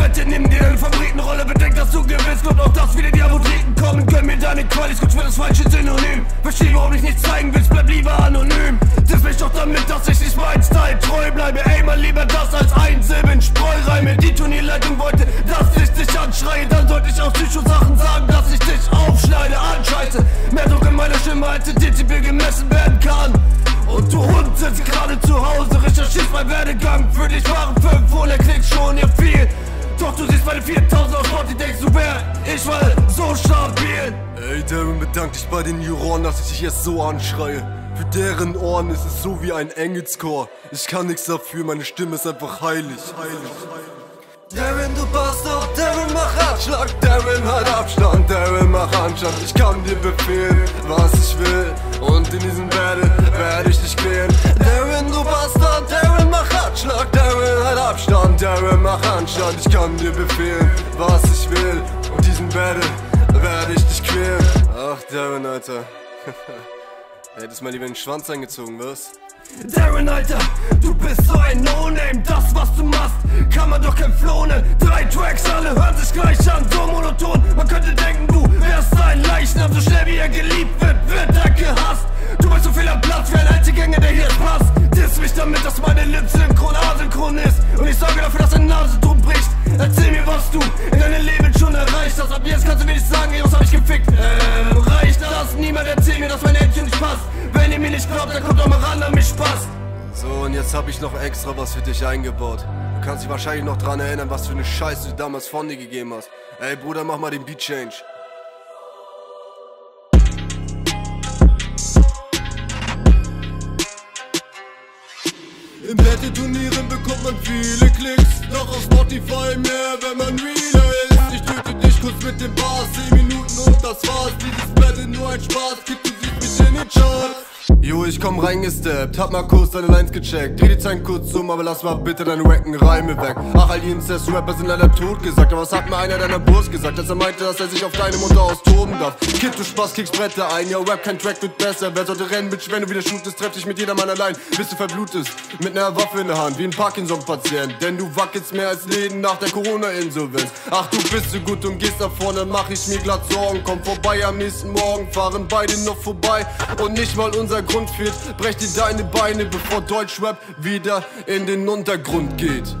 Leute nehmen dir deine Favoritenrolle. Bedenk, dass du gewinnst Kommt auch das wieder die Apotheken kommen. Gönn mir deine Qualis, gut für das falsche Synonym. Verstehe, warum ich nichts zeigen willst, bleib lieber anonym. Diss mich doch damit, dass ich nicht mein Style treu bleibe. Ey, mal lieber das als Einsilben Spreureime. Die Turnierleitung wollte, dass ich dich anschreie. Dann sollte ich auch Psycho-Sachen sagen, dass ich dich aufschneide. Anscheiße, mehr Druck in meiner Stimme, als der Dezibel gemessen werden kann. Und du Hund sitzt gerade zu Hause, recherchierst mein Werdegang. Für dich waren 4000 auf die denkst du wär ich war so stabil. Ey, Darren, bedank dich bei den Juroren, dass ich dich jetzt so anschreie. Für deren Ohren ist es so wie ein Engelschor. Ich kann nichts dafür, meine Stimme ist einfach heilig. heilig. Darren, du Bastard, Darren, mach Ratschlag, Darren, halt Abstand, Darren, mach Anstand. Ich kann dir befehlen, was ich will, und in diesem Battle werde ich dich Darren, mach Anstand. Ich kann dir befehlen, was ich will, und diesen Battle werde ich dich quälen. Ach, Darren, Alter. Hättest mal lieber den Schwanz eingezogen, was? Darren, Alter, du bist so ein No-Name. Das, was du machst, kann man doch kein Flone. Drei Tracks, alle hören sich gleich an, so monoton. Man könnte denken, du wärst ein Leichnam. So schnell wie er geliebt wird, wird er gehasst. Du machst so viel am Platz wie ein Einzelgänger, der hier passt. Diss mich damit, dass meine Lips synchron asynchron ist. Und ich sorge dafür, dass deine Nase drum bricht. Erzähl mir, was du in deinem Leben schon erreicht hast. Ab jetzt kannst du mir nicht sagen, ey, was hab ich gefickt. Ähm, reicht das? Niemand erzählt mir, dass mein Händchen nicht passt. Wenn ihr mir nicht glaubt, dann kommt doch mal ran an mich Spaß. So, und jetzt hab ich noch extra was für dich eingebaut. Du kannst dich wahrscheinlich noch dran erinnern, was für eine Scheiße du damals von dir gegeben hast. Ey, Bruder, mach mal den Beat Change. Klicks, doch auf Spotify mehr, wenn man realer ist. Ich töte dich kurz mit dem Bass, 10 Minuten und das war's. Dieses Battle nur ein Spaß, Kick, du siehst mich in den Charts. Jo, ich komm reingesteppt, hab mal kurz deine Lines gecheckt. Dreh die Zeit kurz um, aber lass mal bitte deine wacken Reime weg. Ach, all die Incest-Rapper sind leider tot gesagt. Aber was hat mir einer deiner Burs gesagt, als er meinte, dass er sich auf deine Mutter austoben darf? Kid, du Spaß, kriegst Bretter ein. Ja, Rap, kein Track wird besser. Wer sollte rennen, Bitch, wenn du wieder shootest, treff dich mit jedermann allein, bis du verblutest. Mit ner Waffe in der Hand, wie ein Parkinson-Patient. Denn du wackelst mehr als Läden nach der Corona-Insolvenz. Ach, du bist so gut und gehst da vorne, mach ich mir glatt Sorgen. Komm vorbei am nächsten Morgen, fahren beide noch vorbei. Und nicht mal unser Grund fehlt. Brech dir deine Beine, bevor Deutschrap wieder in den Untergrund geht.